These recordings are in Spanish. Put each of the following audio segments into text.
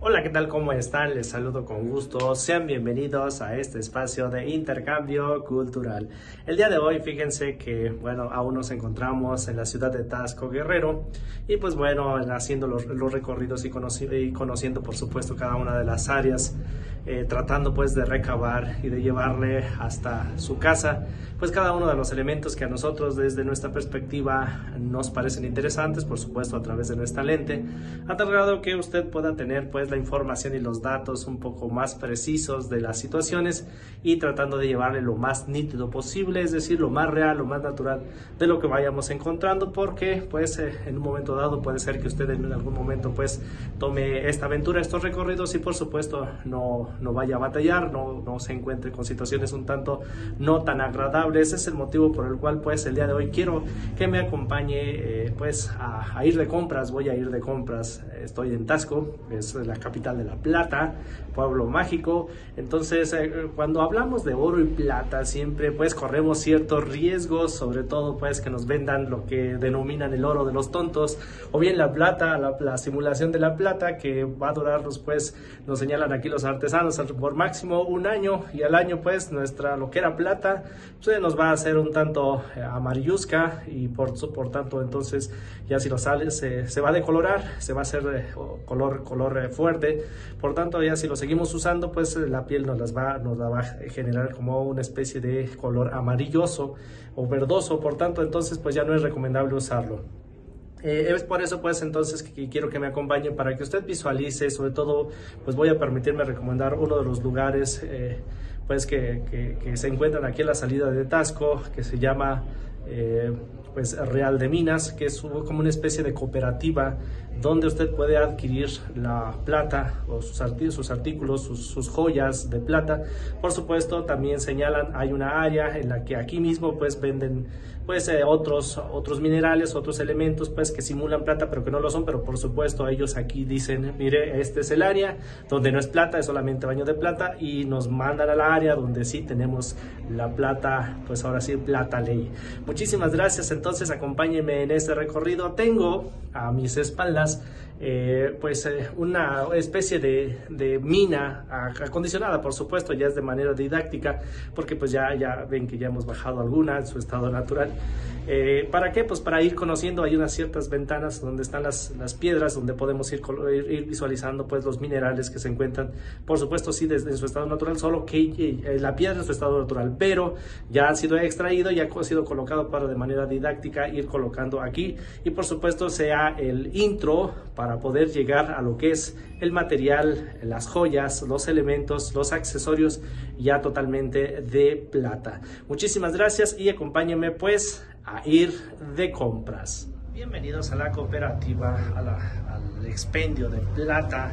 Hola, ¿qué tal? ¿Cómo están? Les saludo con gusto. Sean bienvenidos a este espacio de intercambio cultural. El día de hoy, fíjense que, bueno, aún nos encontramos en la ciudad de Tasco Guerrero y pues bueno, haciendo los, recorridos y, y, conociendo, por supuesto, cada una de las áreas, eh, tratando pues de recabar y de llevarle hasta su casa, pues cada uno de los elementos que a nosotros desde nuestra perspectiva nos parecen interesantes, por supuesto, a través de nuestra lente, a tal grado que usted pueda tener pues la información y los datos un poco más precisos de las situaciones y tratando de llevarle lo más nítido posible, es decir, lo más real, lo más natural de lo que vayamos encontrando, porque pues eh, en un momento dado puede ser que usted en algún momento pues tome esta aventura, estos recorridos y por supuesto no, no vaya a batallar, no, no se encuentre con situaciones un tanto no tan agradables. Ese es el motivo por el cual pues el día de hoy quiero que me acompañe eh, pues a, ir de compras, voy a ir de compras, estoy en Tasco, es la capital de La Plata, pueblo mágico. Entonces, eh, cuando hablamos de oro y plata, siempre pues corremos ciertos riesgos, sobre todo pues que nos vendan lo que denominan el oro de los tontos, o bien la plata, la, simulación de la plata, que va a durarnos pues, nos señalan aquí los artesanos, por máximo un año, y al año pues nuestra lo que era plata, pues nos va a hacer un tanto eh, amarillusca, y por, por tanto entonces ya si lo sale se, se va a decolorar, se va a hacer eh, color, color fuerte por tanto ya si lo seguimos usando, pues eh, la piel nos, las va, nos la va a generar como una especie de color amarilloso o verdoso, por tanto entonces pues ya no es recomendable usarlo. Eh, es por eso pues entonces que quiero que me acompañen para que usted visualice, sobre todo pues voy a permitirme recomendar uno de los lugares eh, pues que, que, se encuentran aquí en la salida de Tasco, que se llama pues Real de Minas, que es como una especie de cooperativa donde usted puede adquirir la plata o sus, sus artículos, sus, joyas de plata. Por supuesto, también señalan, hay una área en la que aquí mismo pues venden pues eh, otros, otros minerales, otros elementos pues que simulan plata pero que no lo son, pero por supuesto ellos aquí dicen, mire, este es el área donde no es plata, es solamente baño de plata y nos mandan a la área donde sí tenemos la plata, pues ahora sí, plata ley. Muchísimas gracias, entonces acompáñenme en este recorrido. Tengo a mis espaldas eh, pues eh, una especie de, mina acondicionada, por supuesto, ya es de manera didáctica, porque pues ya, ya ven que ya hemos bajado alguna en su estado natural. Eh, ¿Para qué? Pues para ir conociendo, hay unas ciertas ventanas donde están las, las piedras, donde podemos ir, ir, visualizando pues los minerales que se encuentran, por supuesto, sí, desde su estado natural, solo que la piedra es su estado natural, pero ya ha sido extraído, ya ha sido colocado para de manera didáctica ir colocando aquí y por supuesto sea el intro para para poder llegar a lo que es el material, las joyas, los elementos, los accesorios ya totalmente de plata. Muchísimas gracias y acompáñenme pues a ir de compras. Bienvenidos a la cooperativa, al expendio de plata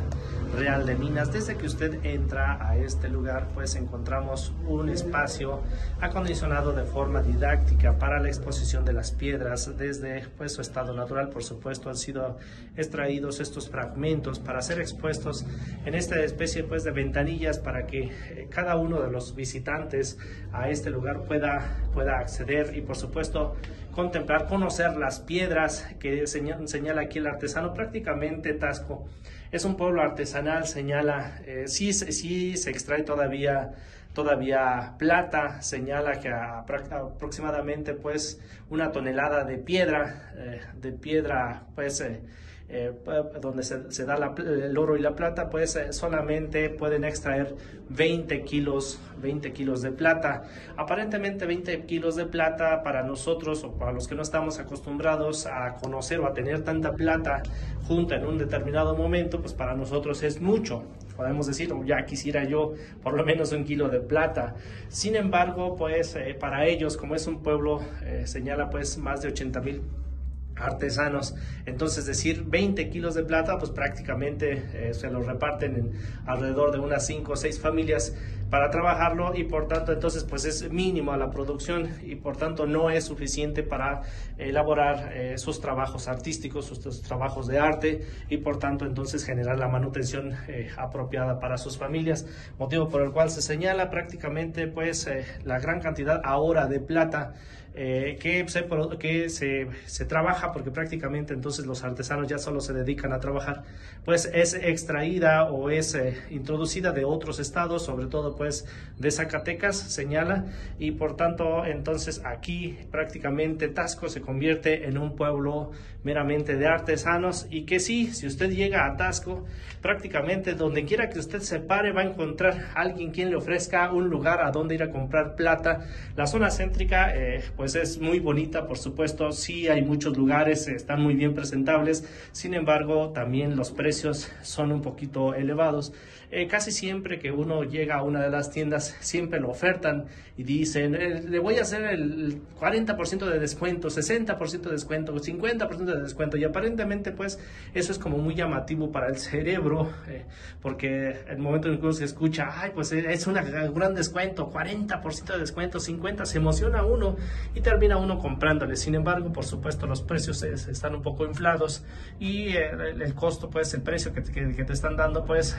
Real de Minas. Desde que usted entra a este lugar, pues encontramos un espacio acondicionado de forma didáctica para la exposición de las piedras desde pues, su estado natural. Por supuesto, han sido extraídos estos fragmentos para ser expuestos en esta especie pues, de ventanillas para que eh, cada uno de los visitantes a este lugar pueda, pueda acceder y, por supuesto, contemplar, conocer las piedras que señala aquí el artesano. Prácticamente Tasco es un pueblo artesanal, señala, eh, sí, sí se extrae todavía todavía plata, señala que aproximadamente pues una tonelada de piedra, eh, de piedra pues eh, eh, donde se, da el oro y la plata, pues eh, solamente pueden extraer 20 kilos, 20 kilos de plata. Aparentemente 20 kilos de plata para nosotros o para los que no estamos acostumbrados a conocer o a tener tanta plata junta en un determinado momento, pues para nosotros es mucho. Podemos decir, oh, ya quisiera yo por lo menos un kilo de plata. Sin embargo, pues eh, para ellos, como es un pueblo, señala pues más de 80 mil artesanos. Entonces, decir 20 kilos de plata, pues prácticamente eh, se los reparten en alrededor de unas 5 o 6 familias para trabajarlo y por tanto entonces pues es mínimo la producción y por tanto no es suficiente para elaborar eh, sus trabajos artísticos, sus, trabajos de arte y por tanto entonces generar la manutención eh, apropiada para sus familias, motivo por el cual se señala prácticamente pues la gran cantidad ahora de plata eh, que, se, que se, se, trabaja porque prácticamente entonces los artesanos ya solo se dedican a trabajar, pues es extraída o es eh, introducida de otros estados, sobre todo pues de Zacatecas, señala, y por tanto entonces aquí prácticamente Tasco se convierte en un pueblo meramente de artesanos y que sí, si usted llega a Tasco, prácticamente donde quiera que usted se pare va a encontrar alguien quien le ofrezca un lugar a donde ir a comprar plata. La zona céntrica eh, pues es muy bonita, por supuesto, sí hay muchos lugares, están muy bien presentables, sin embargo también los precios son un poquito elevados. Eh, casi siempre que uno llega a una de las tiendas, siempre lo ofertan y dicen, eh, le voy a hacer el 40% de descuento, 60% de descuento, 50% de descuento. Y aparentemente, pues, eso es como muy llamativo para el cerebro, eh, porque el momento en que uno se escucha, ay, pues es un gran descuento, 40% de descuento, 50%, se emociona uno y termina uno comprándole. Sin embargo, por supuesto, los precios están un poco inflados y el, costo, pues, el precio que, te están dando, pues,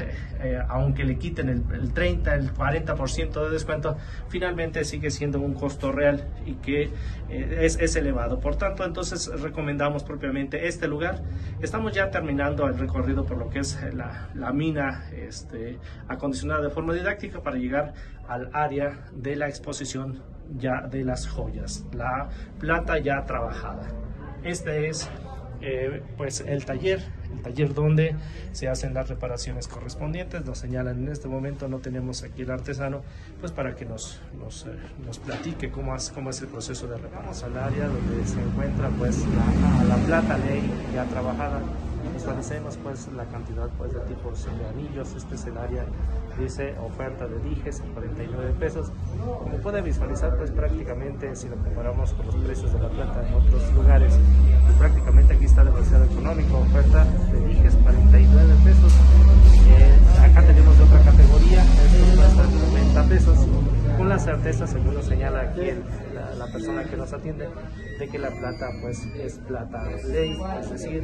aunque le quiten el, 30, el 40% de descuento, finalmente sigue siendo un costo real y que eh, es, elevado. Por tanto, entonces recomendamos propiamente este lugar. Estamos ya terminando el recorrido por lo que es la, la mina este, acondicionada de forma didáctica para llegar al área de la exposición ya de las joyas, la plata ya trabajada. Este es eh, pues el taller, el taller donde se hacen las reparaciones correspondientes, nos señalan en este momento, no tenemos aquí el artesano, pues para que nos, nos, eh, nos platique cómo es, cómo es el proceso de reparación. Al área donde se encuentra pues la, la plata ley ya trabajada, visualicemos pues la cantidad pues de tipos de anillos, este es el área dice oferta de dijes a 49 pesos. Como puede visualizar, pues prácticamente si lo comparamos con los precios de la plata en otros lugares, pues, prácticamente aquí está demasiado económico. Oferta de dijes 49 pesos. Eh, acá tenemos de otra categoría, esto cuesta 90 pesos. Con la certeza, según nos señala aquí la, la, persona que nos atiende, de que la plata pues es plata ley, es decir,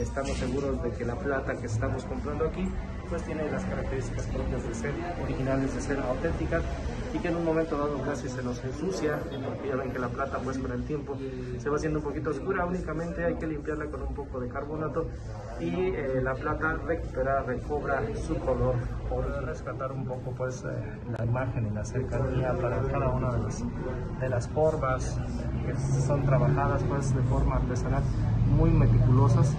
estamos seguros de que la plata que estamos comprando aquí pues tiene las características propias de ser originales, de ser auténticas y que en un momento dado casi se nos ensucia, porque ya ven que la plata pues con el tiempo se va haciendo un poquito oscura, únicamente hay que limpiarla con un poco de carbonato y eh, la plata recupera, recobra su color, por rescatar un poco pues eh, la imagen y la cercanía para cada una de las, de las formas que son trabajadas pues de forma artesanal muy meticulosas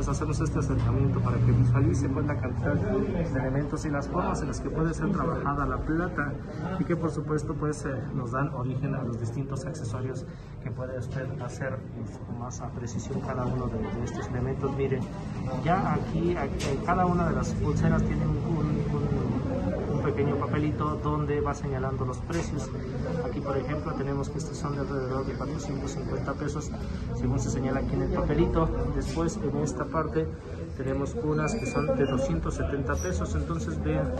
pues hacemos este acercamiento para que visualice pues, la cantidad de elementos y las formas en las que puede ser trabajada la plata y que por supuesto pues eh, nos dan origen a los distintos accesorios que puede usted hacer pues, con más precisión cada uno de, estos elementos. Mire, ya aquí, cada una de las pulseras tiene un pequeño papelito donde va señalando los precios. Aquí, por ejemplo, tenemos que estos son de alrededor de 450 pesos, según se señala aquí en el papelito. Después, en esta parte, tenemos unas que son de 270 pesos. Entonces, vean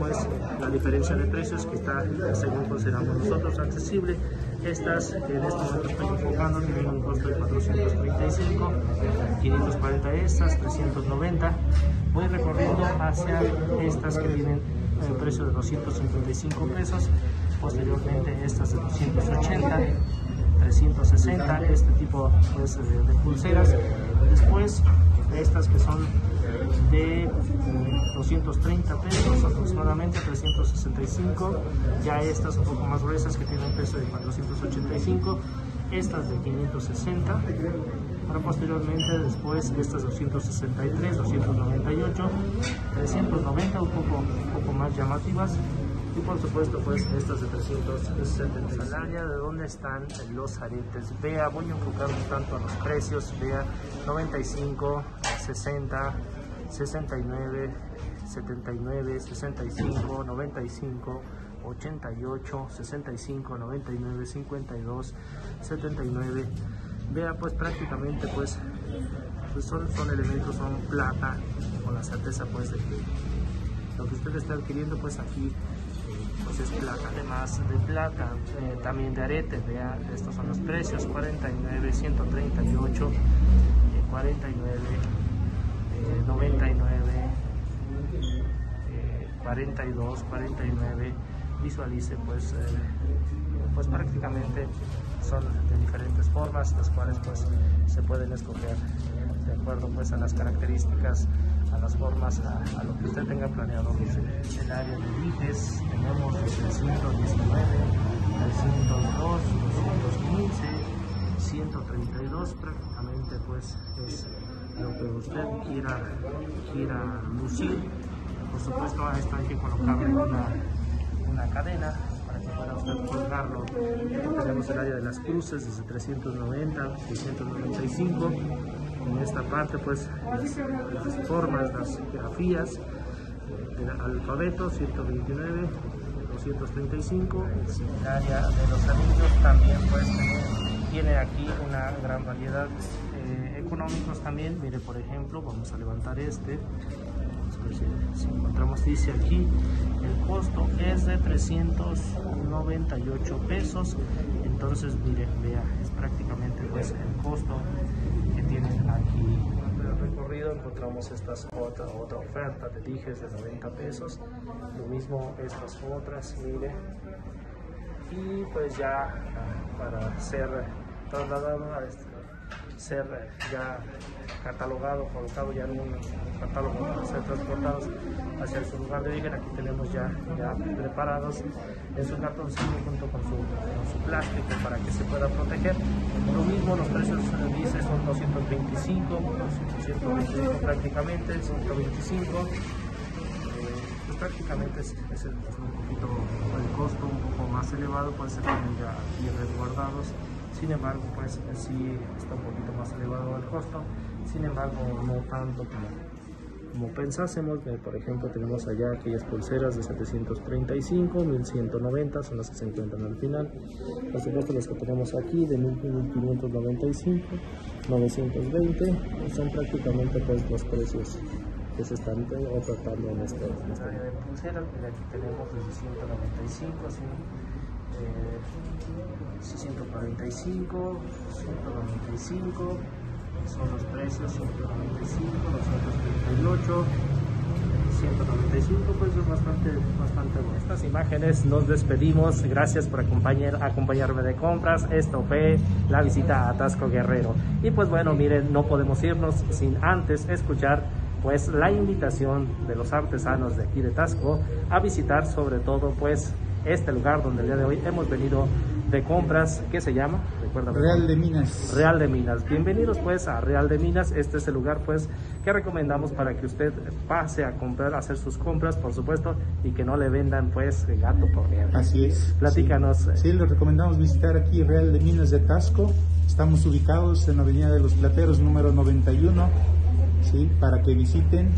pues la diferencia de precios que está, según consideramos nosotros, accesible. Estas, en este momento estoy enfocando, tienen un costo de 435, 540 estas, 390. Voy recorriendo hacia estas que tienen el precio de 255 pesos, posteriormente estas de 280, 360, este tipo pues, de, pulseras, después estas que son de 230 mm, pesos aproximadamente 365 ya estas un poco más gruesas que tienen un precio de 485 estas de 560 para posteriormente después estas 263, 298, 390 un poco, un poco más llamativas. Y por supuesto pues estas de 370 al área de dónde están los aretes vea voy a enfocarme tanto a los precios. Vea 95 60 69 79 65 95 88 65 99 52 79 vea pues prácticamente pues, pues, son, son elementos, son plata, con la certeza pues de que lo que usted está adquiriendo pues aquí eh, pues es plata, además de plata, eh, también de arete, vea, estos son los precios, 49, 138, 49, 99, 42, 49, visualice pues, eh, pues prácticamente son de diferentes formas, las cuales pues se pueden escoger de acuerdo pues a las características, a las formas, a, lo que usted tenga planeado. El área de dijes tenemos desde 119, 302, 215, 132 prácticamente pues es lo que usted quiera, quiera lucir. Por supuesto a esto hay que colocarle una, una cadena para que pueda usted colgarlo. Tenemos el área de las cruces desde 390, 695 en esta parte pues las, formas, las grafías del alfabeto 129, 235, el área de los anillos también pues tiene aquí una gran variedad eh, económicos también, mire por ejemplo, vamos a levantar este, si, encontramos dice aquí, el costo es de 398 pesos, entonces mire, vea, es prácticamente pues el costo tienen aquí. El recorrido encontramos estas otra, otra oferta de dijes de 90 pesos. Lo mismo estas otras mire. Y pues ya para ser trasladado a este ser ya catalogado, colocado ya en un catálogo para ser transportados hacia su lugar de origen. Aquí tenemos ya, preparados en su cartoncillo junto con su, plástico para que se pueda proteger. Lo mismo los precios dice son 225, 125 prácticamente, 125 eh, pues prácticamente es, es, un poquito el costo un poco más elevado, pues se tienen ya aquí resguardados sin embargo pues sí está un poquito más elevado el costo, sin embargo no tanto como, pensásemos, por ejemplo tenemos allá aquellas pulseras de 735, 1190 son las que se encuentran al final, por supuesto las que tenemos aquí de 1595, 920, son prácticamente pues los precios que se están ofertando en este, en este de pulseras, aquí tenemos desde 195, 645, 195, son los precios 195, 238, 195, pues es bastante, bastante bueno. Estas imágenes nos despedimos, gracias por acompañar, acompañarme de compras, esto fue la visita a Atasco Guerrero. Y pues bueno, miren, no podemos irnos sin antes escuchar pues la invitación de los artesanos de aquí de Tasco a visitar sobre todo pues este lugar donde el día de hoy hemos venido de compras, ¿qué se llama? Recuerda, Real de Minas. Real de Minas. Bienvenidos pues a Real de Minas. Este es el lugar pues que recomendamos para que usted pase a comprar, a hacer sus compras, por supuesto, y que no le vendan pues gato por mierda. Así es. Platícanos. Sí, sí, les recomendamos visitar aquí Real de Minas de Tasco. Estamos ubicados en la Avenida de los Plateros número 91 ¿sí? para que visiten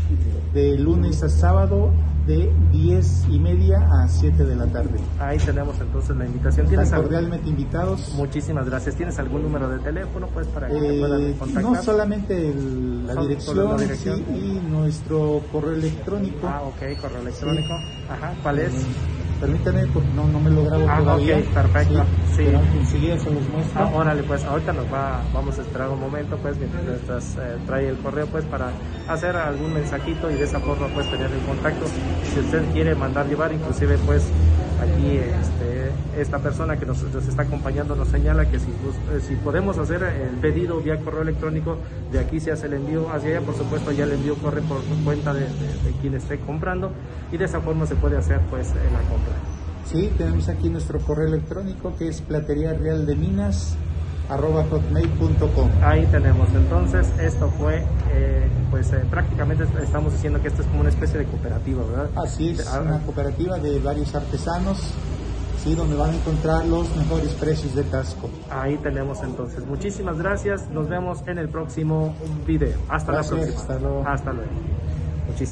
de lunes a sábado de 10 y media a 7 de la tarde. Ahí tenemos entonces la invitación. ¿Tienes cordialmente invitados. Muchísimas gracias. ¿Tienes algún número de teléfono pues para que te puedan eh, contactar? No solamente la, dirección, y nuestro correo electrónico. Ah, ok, correo electrónico. Ajá, ¿cuál es? Permítame, porque no, no me lo grabo ah, todavía. ok, perfecto. Sí. Pero enseguida se los muestro. Ah, órale, pues ahorita nos va, vamos a esperar un momento, pues, mientras eh, trae el correo, pues, para hacer algún mensajito y de esa forma, pues, tener el contacto. Si usted quiere mandar llevar, inclusive, pues, aquí, este, esta persona que nos, está acompañando nos señala que si, eh, si podemos hacer el pedido vía correo electrónico, de aquí se hace el envío hacia allá, por supuesto, ya el envío corre por cuenta de, de quien esté comprando y de esa forma se puede hacer, pues, la compra. Sí, tenemos aquí nuestro correo electrónico que es platería real de minas hotmail.com. Ahí tenemos. Entonces, esto fue, eh, pues eh, prácticamente estamos diciendo que esto es como una especie de cooperativa, ¿verdad? Así es, ah, una cooperativa de varios artesanos, sí, donde van a encontrar los mejores precios de casco. Ahí tenemos entonces. Muchísimas gracias. Nos vemos en el próximo video. Hasta la próxima. Hasta luego. Hasta luego. Muchísimas